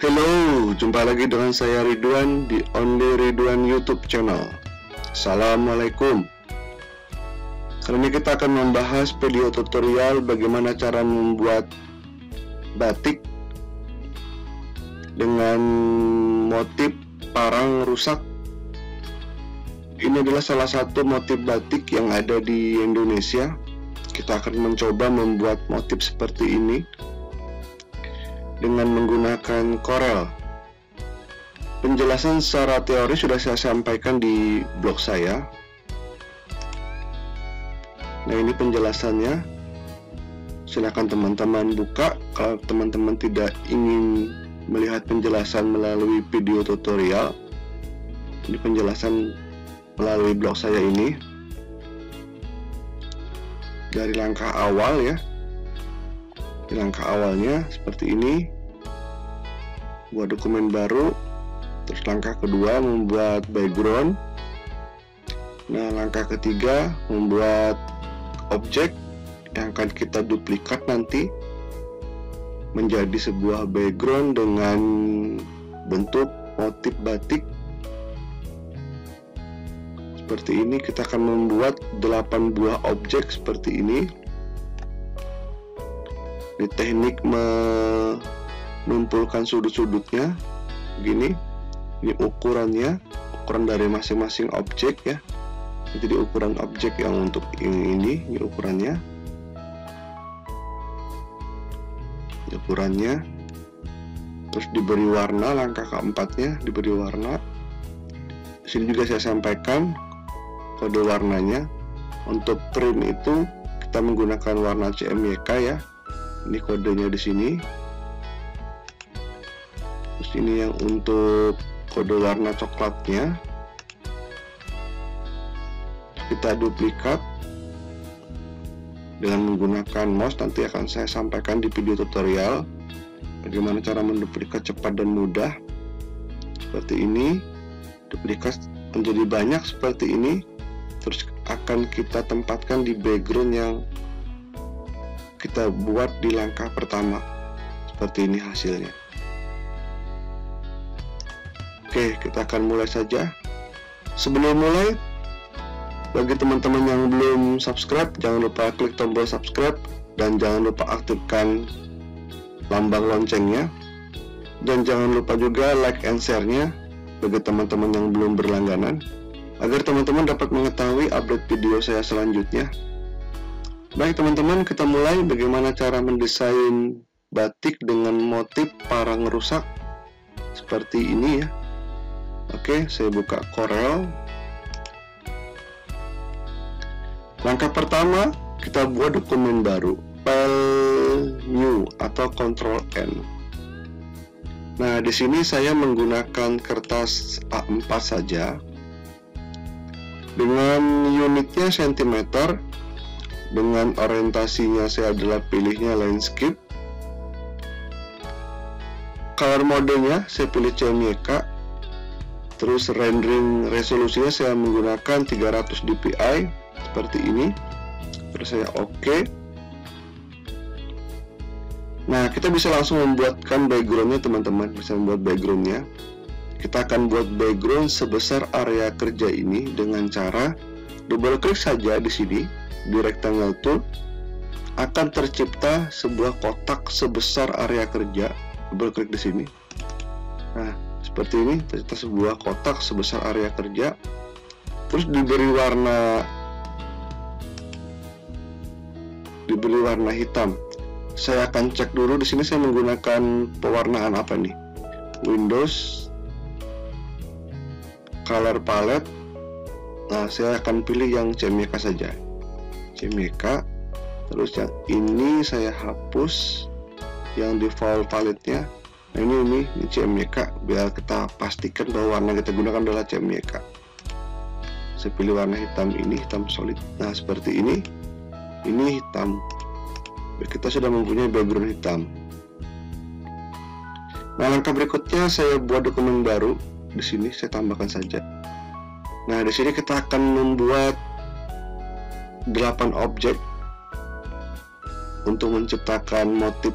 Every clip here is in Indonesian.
Halo, jumpa lagi dengan saya Ridwan di Only Ridwan YouTube channel. Assalamualaikum. Kali ini kita akan membahas video tutorial bagaimana cara membuat batik dengan motif parang rusak. Ini adalah salah satu motif batik yang ada di Indonesia. Kita akan mencoba membuat motif seperti ini dengan menggunakan Corel. Penjelasan secara teori sudah saya sampaikan di blog saya. Nah, ini penjelasannya. Silakan teman-teman buka kalau teman-teman tidak ingin melihat penjelasan melalui video tutorial. Ini penjelasan melalui blog saya ini. Dari langkah awal ya, langkah awalnya seperti ini. Buat dokumen baru terus langkah kedua membuat background. Nah langkah ketiga membuat objek yang akan kita duplikat nanti menjadi sebuah background dengan bentuk motif batik. Seperti ini kita akan membuat 8 buah objek seperti ini di teknik mengumpulkan sudut-sudutnya begini ini ukurannya ukuran dari masing-masing objek ya. Jadi ukuran objek yang untuk ini ini, ini ukurannya. Ini ukurannya. Terus diberi warna langkah keempatnya diberi warna. Sini juga saya sampaikan kode warnanya. Untuk print itu kita menggunakan warna CMYK ya ini kodenya di sini. Terus ini yang untuk kode warna coklatnya. Kita duplikat. Dengan menggunakan mouse nanti akan saya sampaikan di video tutorial bagaimana cara menduplikat cepat dan mudah. Seperti ini. Duplikat menjadi banyak seperti ini. Terus akan kita tempatkan di background yang kita buat di langkah pertama. Seperti ini hasilnya. Oke kita akan mulai saja. Sebelum mulai bagi teman-teman yang belum subscribe jangan lupa klik tombol subscribe dan jangan lupa aktifkan lambang loncengnya. Dan jangan lupa juga like and share nya bagi teman-teman yang belum berlangganan agar teman-teman dapat mengetahui update video saya selanjutnya baik teman-teman kita mulai. Bagaimana cara mendesain batik dengan motif parang rusak? Seperti ini ya. Oke saya buka Corel Langkah pertama, kita buat dokumen baru, file new atau Ctrl N. Nah, di sini saya menggunakan kertas A4 saja. Dengan unitnya cm, dengan orientasinya saya adalah pilihnya landscape. Color modenya saya pilih CMYK. Terus rendering resolusinya saya menggunakan 300 dpi seperti ini terus saya oke okay. nah kita bisa langsung membuatkan backgroundnya teman-teman bisa membuat backgroundnya kita akan buat background sebesar area kerja ini dengan cara double klik saja di sini di rectangle tool akan tercipta sebuah kotak sebesar area kerja klik di sini nah seperti ini tercipta sebuah kotak sebesar area kerja terus diberi warna diberi warna hitam. Saya akan cek dulu di sini saya menggunakan pewarnaan apa nih? Windows Color Palette. Nah, saya akan pilih yang CMYK saja. CMYK. Terus yang ini saya hapus yang default palette-nya. Nah, ini ini, ini CMYK biar kita pastikan bahwa warna kita gunakan adalah CMYK. Saya pilih warna hitam ini, hitam solid. Nah, seperti ini ini hitam kita sudah mempunyai background hitam nah langkah berikutnya saya buat dokumen baru di sini saya tambahkan saja nah di sini kita akan membuat 8 objek untuk menciptakan motif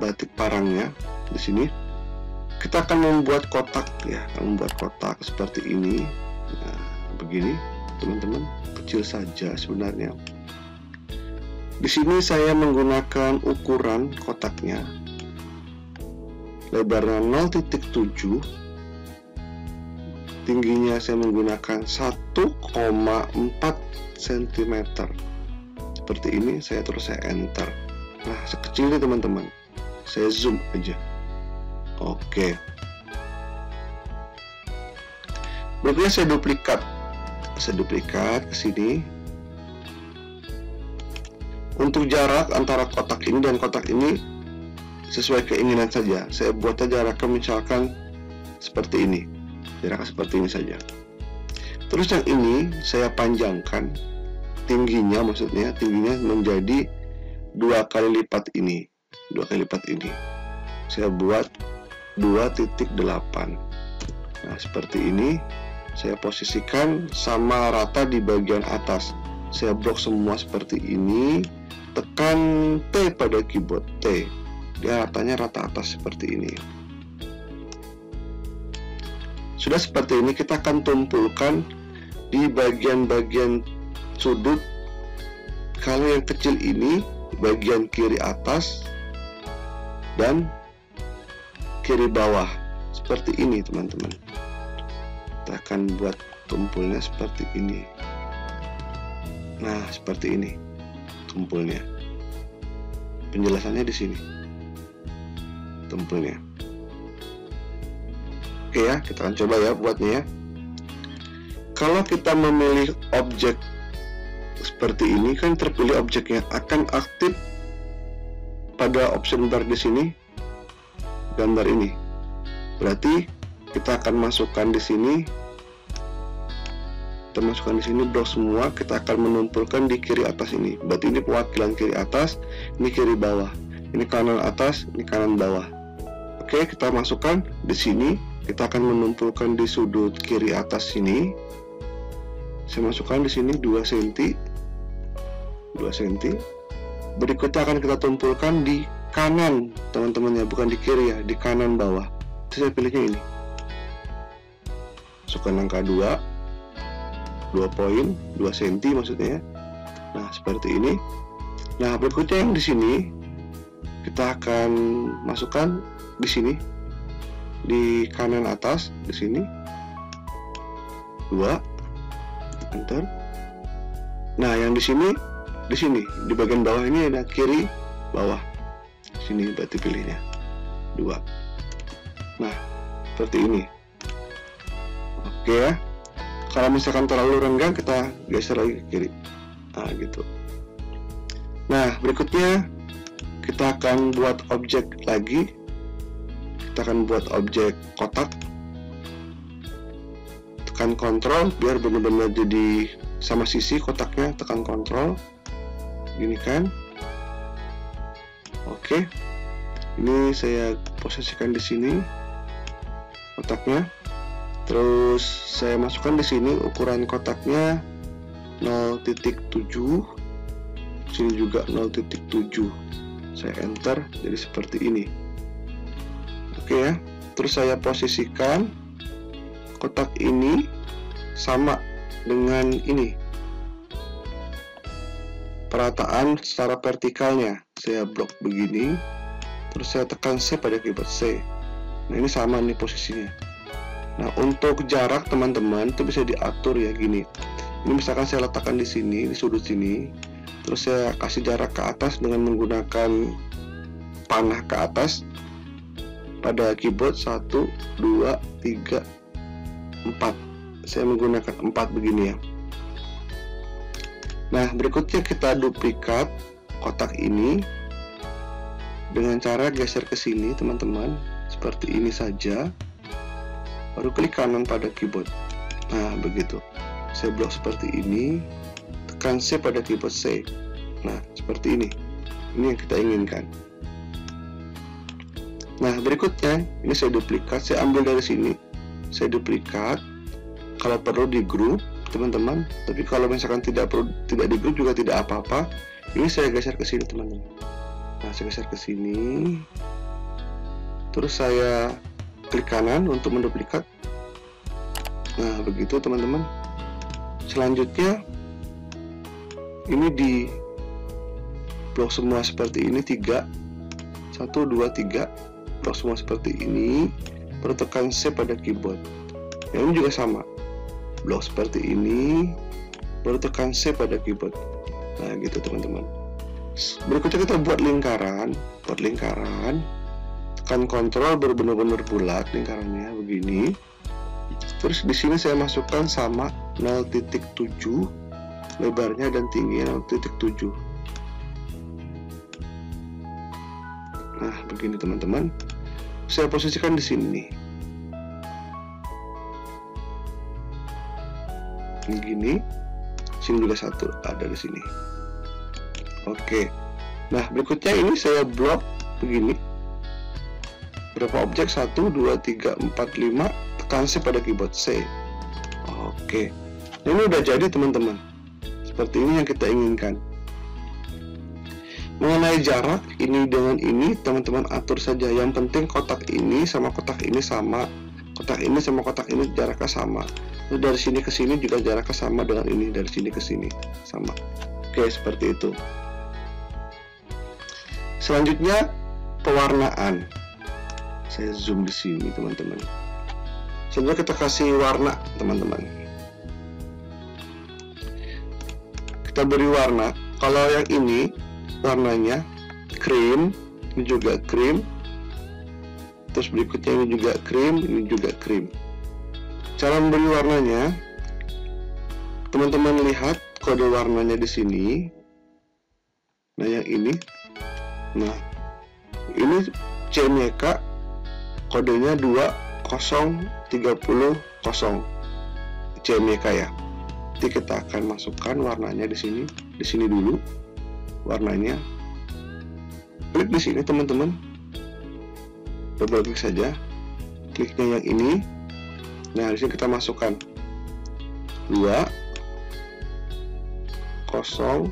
batik parangnya di sini. Kita akan membuat kotak ya membuat kotak seperti ini. Nah, begini teman-teman kecil saja sebenarnya. Di sini saya menggunakan ukuran kotaknya. Lebarnya 0.7 tingginya saya menggunakan 1,4 cm seperti ini saya terus saya enter nah sekecil ini teman-teman saya zoom aja Oke. Berikutnya saya duplikat. Saya duplikat ke sini. Untuk jarak antara kotak ini dan kotak ini sesuai keinginan saja. Saya buat jaraknya misalkan seperti ini. Jaraknya seperti ini saja. Terus yang ini saya panjangkan tingginya maksudnya tingginya menjadi dua kali lipat ini. Dua kali lipat ini. Saya buat 2.8 nah seperti ini saya posisikan sama rata di bagian atas. Saya blok semua seperti ini. Tekan T pada keyboard T. Dia ratanya rata atas seperti ini sudah seperti ini kita akan tumpulkan di bagian-bagian sudut. Kalau yang kecil ini bagian kiri atas dan kiri bawah. Seperti ini teman-teman. Kita akan buat tumpulnya seperti ini. Nah seperti ini tumpulnya. Penjelasannya di sini tumpulnya oke ya kita akan coba ya buatnya ya. Kalau kita memilih objek seperti ini kan terpilih objeknya akan aktif pada option bar di sini gambar ini. Berarti kita akan masukkan di sini kita masukkan di sini blok semua kita akan menumpulkan di kiri atas ini. Berarti ini pewakilan kiri atas ini kiri bawah. Ini kanan atas ini kanan bawah. Oke kita masukkan di sini kita akan menumpulkan di sudut kiri atas sini. Saya masukkan di sini 2 cm 2 cm berikutnya akan kita tumpulkan di kanan teman-teman ya. Bukan di kiri ya. Di kanan bawah. Itu saya pilihnya ini. Masukkan angka 2 2 poin 2 cm maksudnya. Ya nah seperti ini. Nah berikutnya yang di sini kita akan masukkan di sini di kanan atas di sini. 2 enter. Nah yang di sini di sini. Di bagian bawah ini ada kiri bawah. Sini berarti pilihnya. Dua. Nah seperti ini. Oke ya. Kalau misalkan terlalu renggang kita geser lagi ke kiri. Nah gitu. Nah berikutnya kita akan buat objek lagi kita akan buat objek kotak tekan kontrol biar benar-benar jadi sama sisi kotaknya tekan kontrol gini kan Oke. Ini saya posisikan di sini kotaknya. Terus saya masukkan di sini ukuran kotaknya 0.7. Sini juga 0.7. Saya enter jadi seperti ini. Oke ya. Terus saya posisikan kotak ini sama dengan ini. Perataan secara vertikalnya. Saya blok begini terus saya tekan C pada keyboard C. Nah ini sama nih posisinya. Nah untuk jarak teman-teman itu bisa diatur ya gini. Ini misalkan saya letakkan di sini di sudut sini terus saya kasih jarak ke atas dengan menggunakan panah ke atas pada keyboard 1 2 3 4 saya menggunakan 4 begini ya Nah, berikutnya kita duplikat kotak ini dengan cara geser ke sini, teman-teman. Seperti ini saja. Baru klik kanan pada keyboard. Nah, begitu. Saya blok seperti ini. Tekan C pada keyboard C. Nah, seperti ini. Ini yang kita inginkan. Nah, berikutnya ini saya duplikat, saya ambil dari sini. Saya duplikat. Kalau perlu di grup, teman-teman. Tapi kalau misalkan tidak perlu tidak di grup juga tidak apa-apa. Ini saya geser ke sini teman-teman. Nah saya geser ke sini. Terus saya klik kanan untuk menduplikat. Nah begitu teman-teman. Selanjutnya ini di blok semua seperti ini tiga. Satu dua tiga blok semua seperti ini baru tekan C pada keyboard. Yang ini juga sama. Blok seperti ini baru tekan C pada keyboard. Nah gitu teman-teman. Berikutnya kita buat lingkaran. Buat lingkaran. Tekan kontrol baru benar-benar bulat lingkarannya begini. Terus di sini saya masukkan sama 0.7 lebarnya dan tingginya 0.7 nah begini teman-teman saya posisikan di sini. Begini sini juga satu ada di sini. Oke. Nah berikutnya ini saya blok begini. Berapa objek? 1 2 3 4 5 tekan C pada keyboard C. Oke. Ini udah jadi teman-teman. Seperti ini yang kita inginkan mengenai jarak ini dengan ini teman-teman atur saja. Yang penting kotak ini sama kotak ini sama. Kotak ini sama kotak ini jaraknya sama. Lalu dari sini ke sini juga jaraknya sama dengan ini. Dari sini ke sini sama. Oke seperti itu. Selanjutnya pewarnaan. Saya zoom di sini teman-teman. Sebenarnya kita kasih warna teman-teman. Kita beri warna. Kalau yang ini warnanya cream ini juga cream terus berikutnya ini juga cream ini juga cream cara memberi warnanya teman-teman lihat kode warnanya di sini. Nah yang ini. Nah ini CMYK kodenya 20300 CMYK ya. Nanti kita akan masukkan warnanya di sini di sini dulu warnanya. Klik di sini teman-teman. Double klik saja. Kliknya yang ini. Nah di sini kita masukkan. 2 0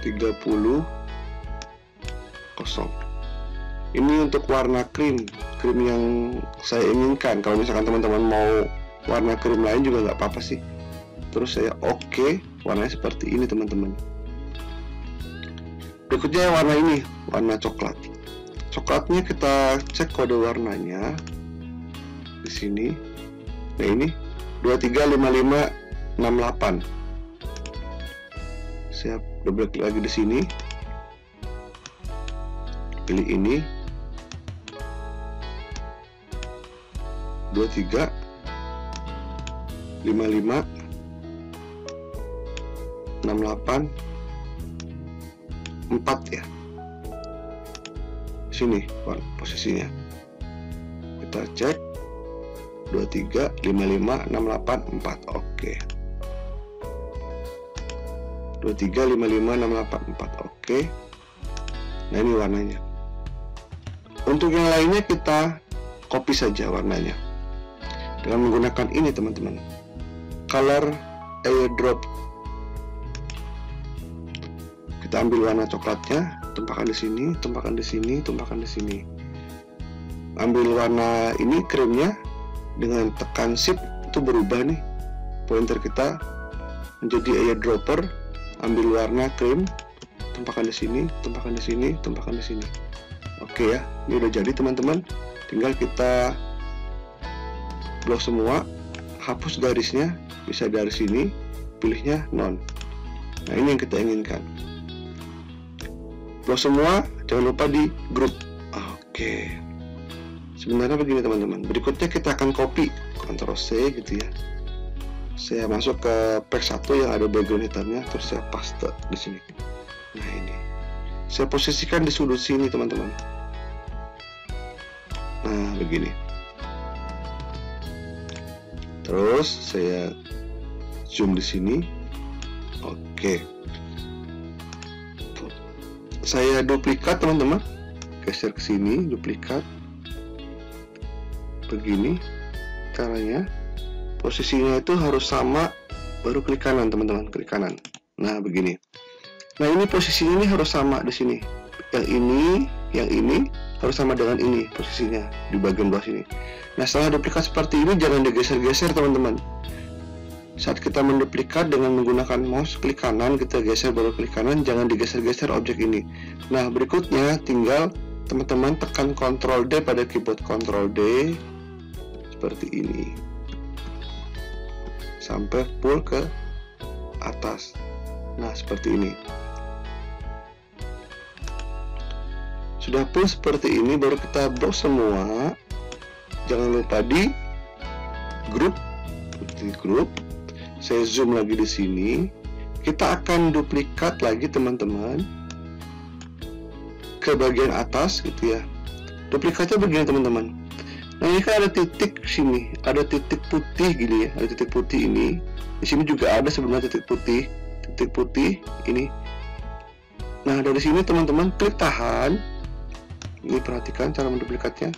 30 0 ini untuk warna krim. Krim yang saya inginkan. Kalau misalkan teman-teman mau warna krim lain juga nggak apa-apa sih. Terus saya oke okay, warnanya seperti ini teman-teman berikutnya warna ini warna coklat. Coklatnya kita cek kode warnanya. Di sini. Nah ini. 235568 saya double klik lagi di sini. Pilih ini. 23 55 68 4 ya. Sini posisinya. Kita cek. 23 55 68 4 oke. 23 55 68 4 oke. Nah ini warnanya. Untuk yang lainnya kita copy saja warnanya. Dengan menggunakan ini teman-teman. Color airdrop kita ambil warna coklatnya tumpahkan di sini tumpahkan di sini tumpahkan di sini. Ambil warna ini krimnya dengan tekan shift itu berubah nih. Pointer kita menjadi airdropper ambil warna krim tumpahkan di sini tumpahkan di sini tumpahkan di sini. Oke ya ini udah jadi teman-teman. Tinggal kita blok semua hapus garisnya bisa dari sini pilihnya non. Nah ini yang kita inginkan blok semua jangan lupa di grup. Oke. Sebenarnya begini teman-teman. Berikutnya kita akan copy Ctrl C gitu ya. Saya masuk ke pack 1 yang ada background hitamnya terus saya paste di sini. Nah ini. Saya posisikan di sudut sini teman-teman. Nah begini. Terus saya zoom di sini. Oke saya duplikat teman-teman. Geser ke sini duplikat. Begini caranya. Posisinya itu harus sama baru klik kanan teman-teman klik kanan. Nah begini. Nah ini posisinya ini harus sama di sini. Yang ini yang ini harus sama dengan ini posisinya di bagian bawah sini. Nah setelah duplikat seperti ini jangan digeser-geser teman-teman saat kita menduplikat dengan menggunakan mouse klik kanan kita geser baru klik kanan jangan digeser-geser objek ini. Nah berikutnya tinggal teman-teman tekan Ctrl D pada keyboard Ctrl D seperti ini. Sampai pull ke atas. Nah seperti ini. Sudah pun seperti ini baru kita browse semua. Jangan lupa di grup di grup saya zoom lagi di sini. Kita akan duplikat lagi teman-teman. Ke bagian atas gitu ya. Duplikatnya begini teman-teman. Nah ini kan ada titik sini. Ada titik putih gini ya. Ada titik putih ini. Di sini juga ada sebenarnya titik putih. Titik putih ini. Nah dari sini teman-teman klik tahan. Ini perhatikan cara menduplikatnya.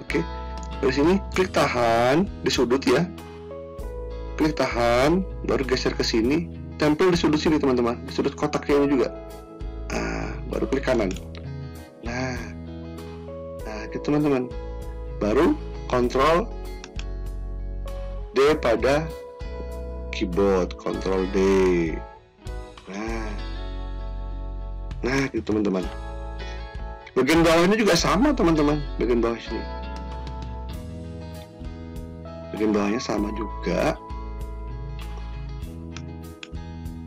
Oke. Dari sini klik tahan di sudut ya klik tahan baru geser ke sini. Tempel di sudut sini teman-teman. Di sudut kotak ini juga. Ah baru klik kanan. Nah. Nah gitu teman-teman. Baru kontrol D pada keyboard. Kontrol D. Nah. Nah gitu teman-teman. Bagian bawahnya juga sama teman-teman. Bagian bawah sini. Bagian bawahnya sama juga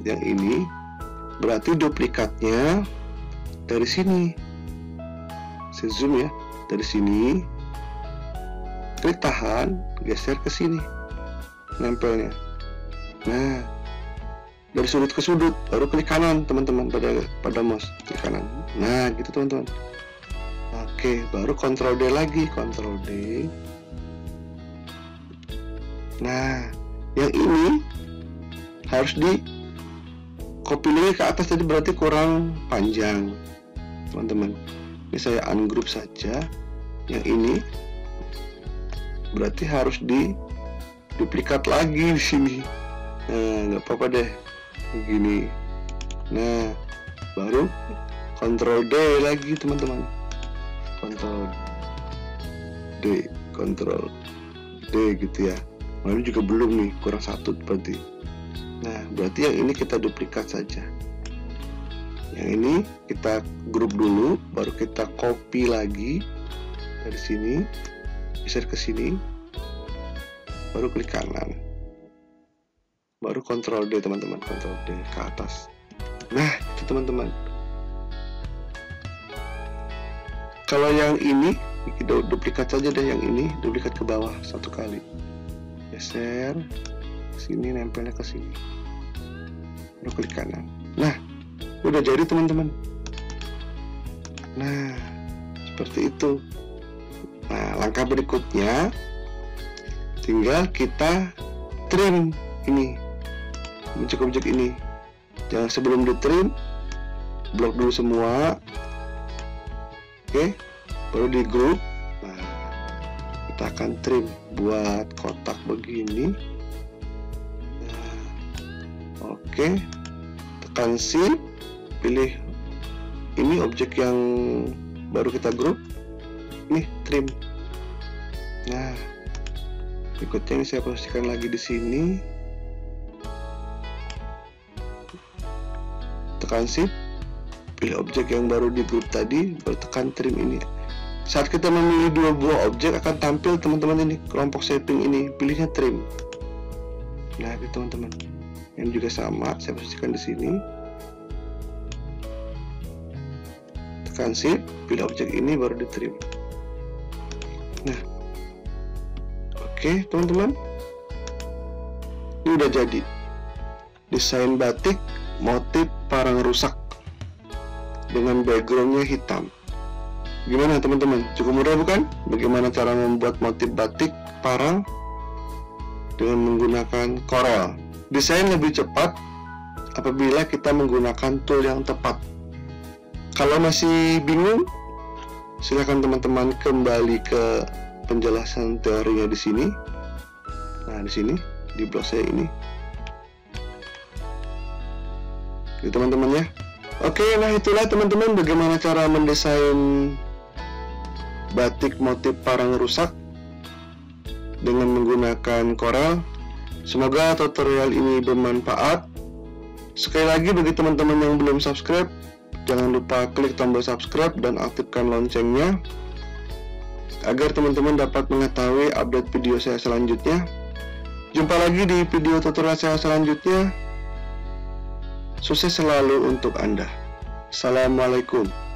yang ini berarti duplikatnya dari sini. Saya zoom ya dari sini. Klik tahan geser ke sini nempelnya. Nah dari sudut ke sudut baru klik kanan teman-teman pada pada mouse klik kanan. Nah gitu teman-teman. Oke, baru Ctrl D lagi, Ctrl D. Nah, yang ini harus di copy ke atas jadi berarti kurang panjang, teman-teman. Ini saya ungroup saja. Yang ini berarti harus di duplikat lagi di sini. Nah, nggak apa-apa deh, begini. Nah, baru Ctrl D lagi, teman-teman kontrol D kontrol D gitu ya lalu juga belum nih kurang satu berarti nah berarti yang ini kita duplikat saja. Yang ini kita grup dulu baru kita copy lagi dari sini geser ke sini baru klik kanan. Baru kontrol D teman-teman kontrol D ke atas. Nah itu teman-teman. Kalau yang ini kita duplikat saja deh yang ini duplikat ke bawah satu kali. Geser sini nempelnya ke sini lalu klik kanan. Nah udah jadi teman-teman. Nah seperti itu. Nah langkah berikutnya tinggal kita trim ini. Objek-objek ini. Jangan sebelum di trim blok dulu semua. Oke baru di grup nah kita akan trim buat kotak begini oke. Tekan shift pilih ini objek yang baru kita grup. Nih trim. Nah berikutnya ini saya posisikan lagi di sini. Tekan shift. Pilih objek yang baru di grup tadi baru tekan trim ini. Saat kita memilih dua buah objek akan tampil teman-teman ini kelompok shaping ini. Pilihnya trim. Nah gitu teman-teman yang juga sama saya posisikan di sini tekan shift pilih objek ini baru di trim nah oke teman-teman ini udah jadi desain batik motif parang rusak dengan backgroundnya hitam. Gimana teman-teman? Cukup mudah bukan? Bagaimana cara membuat motif batik parang dengan menggunakan Corel? Desain lebih cepat apabila kita menggunakan tool yang tepat. Kalau masih bingung, silakan teman-teman kembali ke penjelasan teorinya di sini. Nah, di sini di blog saya ini. Jadi teman-teman ya. Oke, nah itulah teman-teman bagaimana cara mendesain batik motif parang rusak dengan menggunakan Corel. Semoga tutorial ini bermanfaat. Sekali lagi bagi teman-teman yang belum subscribe, jangan lupa klik tombol subscribe dan aktifkan loncengnya agar teman-teman dapat mengetahui update video saya selanjutnya. Jumpa lagi di video tutorial saya selanjutnya. Sukses selalu untuk Anda. Assalamualaikum.